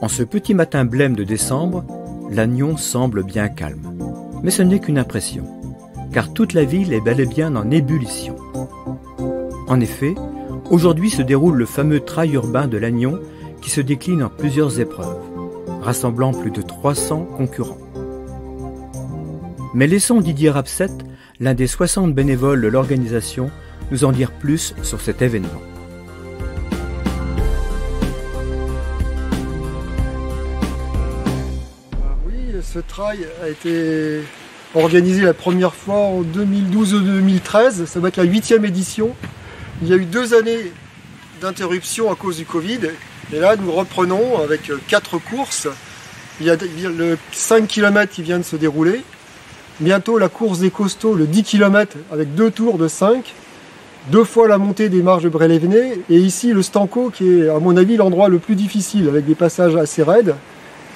En ce petit matin blême de décembre, Lannion semble bien calme. Mais ce n'est qu'une impression, car toute la ville est bel et bien en ébullition. En effet, aujourd'hui se déroule le fameux trail urbain de Lannion qui se décline en plusieurs épreuves, rassemblant plus de 300 concurrents. Mais laissons Didier Rapset, l'un des 60 bénévoles de l'organisation, nous en dire plus sur cet événement. Ce trail a été organisé la première fois en 2012 ou 2013. Ça va être la huitième édition. Il y a eu deux années d'interruption à cause du Covid. Et là, nous reprenons avec quatre courses. Il y a le 5 km qui vient de se dérouler. Bientôt la course des costauds, le 10 km avec deux tours de 5. Deux fois la montée des marges de Brélévenet. Et ici le Stanco qui est à mon avis l'endroit le plus difficile avec des passages assez raides.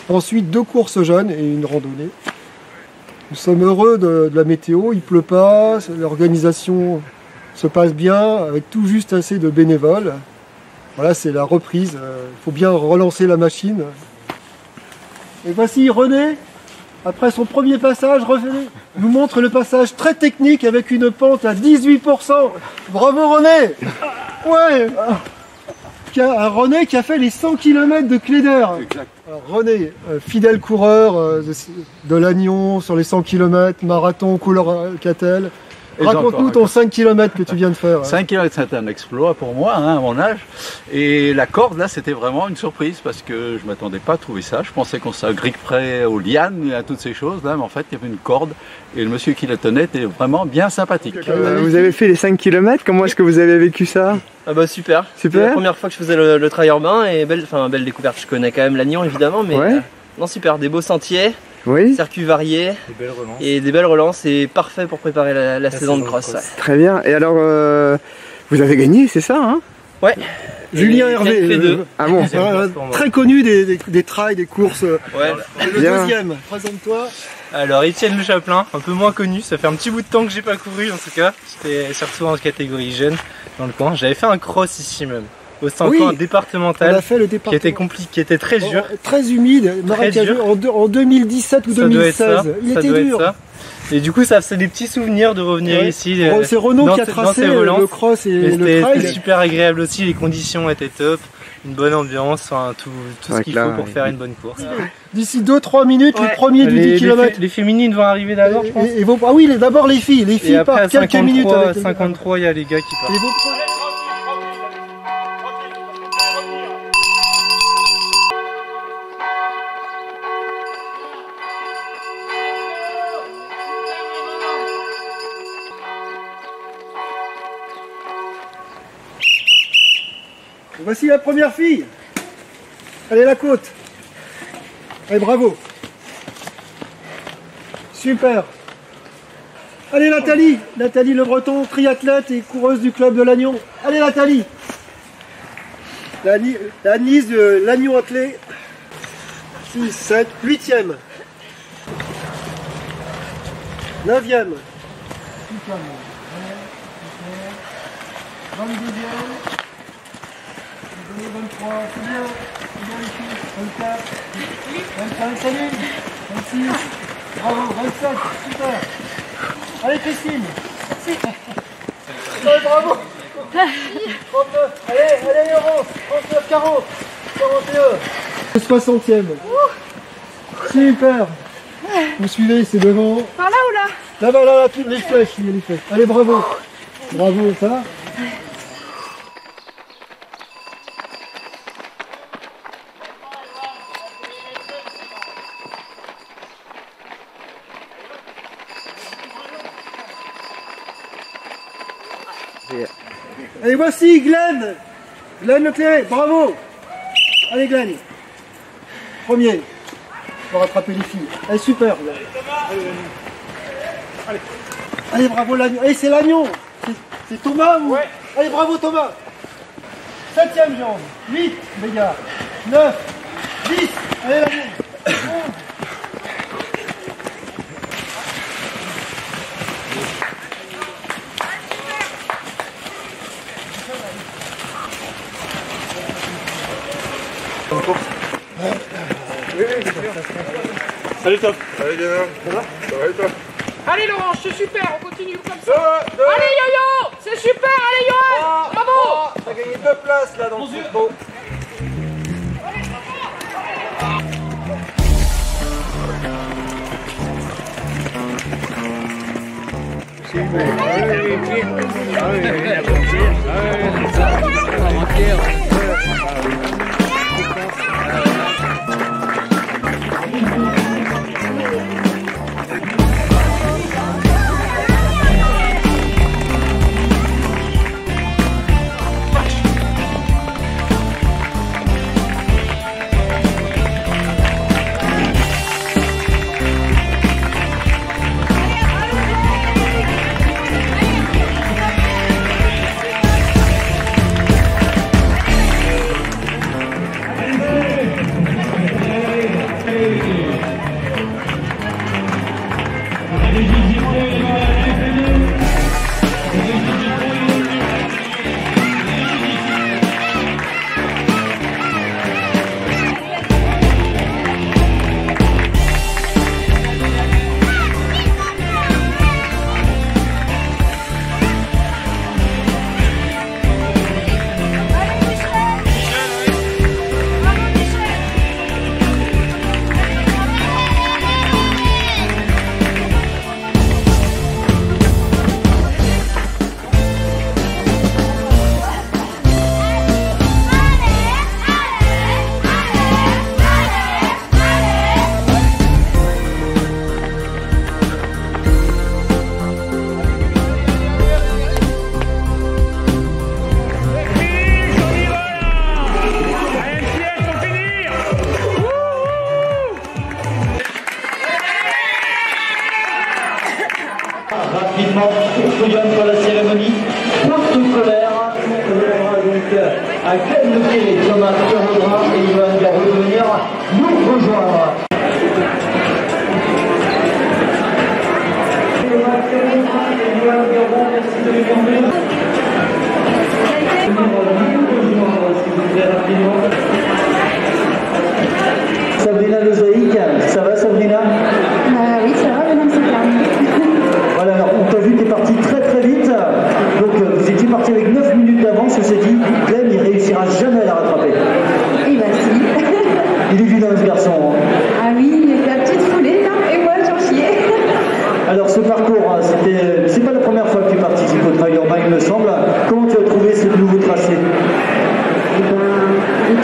Ensuite deux courses jeunes et une randonnée. Nous sommes heureux de, la météo, il pleut pas, l'organisation se passe bien avec tout juste assez de bénévoles. Voilà, c'est la reprise. Il faut bien relancer la machine. Et voici René, après son premier passage, René nous montre le passage très technique avec une pente à 18%. Bravo René Ouais Qui a- un René qui a fait les 100 km de Cléder. Alors, René, euh, fidèle coureur euh, de, de l'Agnon sur les 100 km, marathon couleur euh, Catel. Raconte-nous ton 5 km que tu viens de faire. 5 km, c'est un exploit pour moi, hein, à mon âge. Et la corde, là, c'était vraiment une surprise parce que je m'attendais pas à trouver ça. Je pensais qu'on s'agripperait aux lianes et à toutes ces choses, là, mais en fait, il y avait une corde et le monsieur qui la tenait était vraiment bien sympathique. Euh, vous avez fait les 5 km, comment est-ce que vous avez vécu ça? Ah bah super. Super. C'est la première fois que je faisais le, le trail urbain et belle, enfin belle découverte. Je connais quand même l'Agnon évidemment, mais Ouais. euh, non super. Des beaux sentiers, Oui, circuits variés et des belles relances. Et parfait pour préparer la, la saison de cross. ouais. très bien. Et alors, euh, vous avez gagné, c'est ça hein? Ouais. Julien Et Hervé, euh, deux. Ah bon très connu des, des, des trails, des courses. Ouais. Le Bien. deuxième, présente-toi. Alors Étienne Le Chaplin, un peu moins connu, ça fait un petit bout de temps que j'ai pas couru en tout cas. J'étais surtout en catégorie jeune dans le coin. J'avais fait un cross ici même, au 5 Oui. ans On départemental, a fait le qui était compliqué, qui était très dur. Très humide, en, deux- en 2017 ou Ça doit être 2016. ça. Il ça était doit être dur. ça. Et du coup, ça c'est des petits souvenirs de revenir Ouais. ici. euh, C'est Renault dans qui a tracé le cross et Et le C'était trail. c'était super agréable aussi, les conditions étaient top, une bonne ambiance, enfin tout, tout ce qu'il faut pour ouais. faire une bonne course. D'ici 2-3 minutes, les Ouais. premiers du les, 10 les km. les féminines vont arriver d'abord, je pense. Et, et vos- ah oui, les- d'abord les filles. Les filles Et après, à partent quelques 53, minutes avec les- 53, il y a les gars qui partent. Voici la première fille. Allez, la côte. Allez, bravo. Super. Allez, Nathalie. Nathalie Le Breton, triathlète et coureuse du club de Lannion. Allez, Nathalie. La, de Lannion attelé. 6, 7, 8e. 9e. 22e. 23, c'est bien. C'est bien les filles. 24, 25, salut. 26, bravo. 27, super. Allez Christine. Ouais, bravo. 39, allez, allez Laurence. 39, 40, 41. 60e. Super. Vous suivez, c'est devant. Par là? Ou là Là-bas, là, là, toutes les flèches, les. Allez, bravo. Bravo, ça Et voici Glenn Glenn Leclerc, bravo Allez Glenn Premier pour rattraper les filles. Allez, super Glenn. Allez, Allez, bravo l'agneau. Allez, c'est l'agneau C'est- C'est Thomas ou? Allez, bravo Thomas Septième jambe. 8, les gars. 9, 10. Allez, l'agneau. Salut Top Salut Ça va Ça va et toi Allez Laurent, c'est super, on continue comme ça. Allez Yo-Yo C'est super, allez Johan Bravo. T'as gagné deux places là dans le football. Rapidement,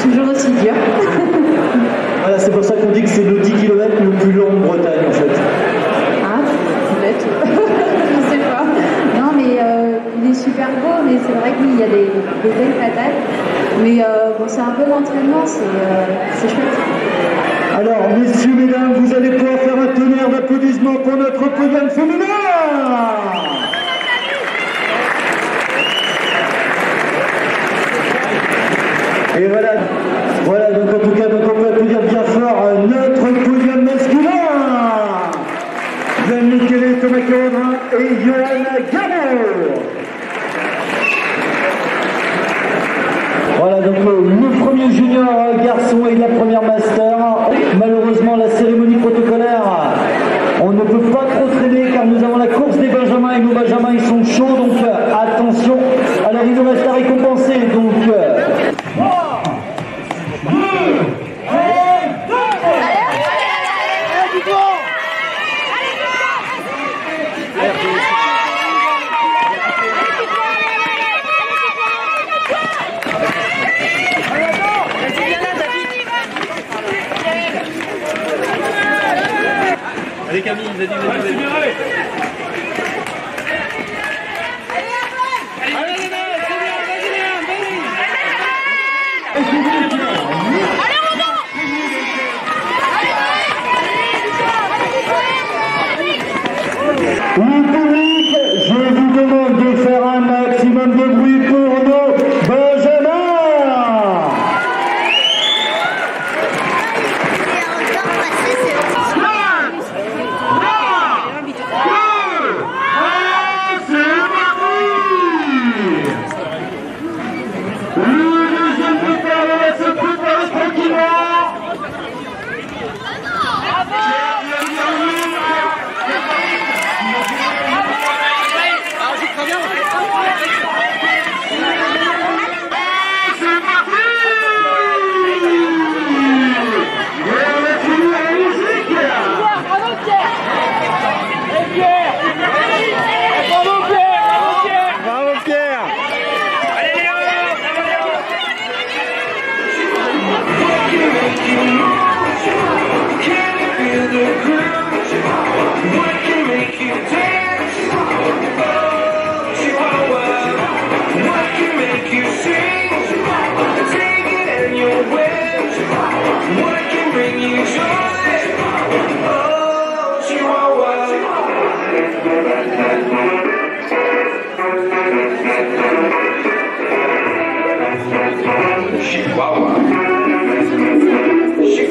toujours aussi dur. Voilà, c'est pour ça qu'on dit que c'est le 10 km le plus long en Bretagne en fait. ah, peut-être. Je sais pas. Non, mais euh, il est super beau, mais c'est vrai que oui, il y a des, des belles patates. Mais euh, bon, c'est un peu d'entraînement, c'est euh, c'est chouette. Alors, messieurs, mesdames, vous allez pouvoir faire un tonnerre d'applaudissements pour notre podium féminin Et voilà, voilà, donc en tout cas, donc on peut applaudir bien fort euh, notre podium masculin Glenn Michele, Thomas Caudrin et Johan Gamo Voilà donc le, premier junior euh, garçon et la première master.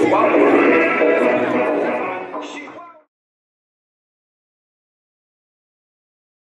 Paulo.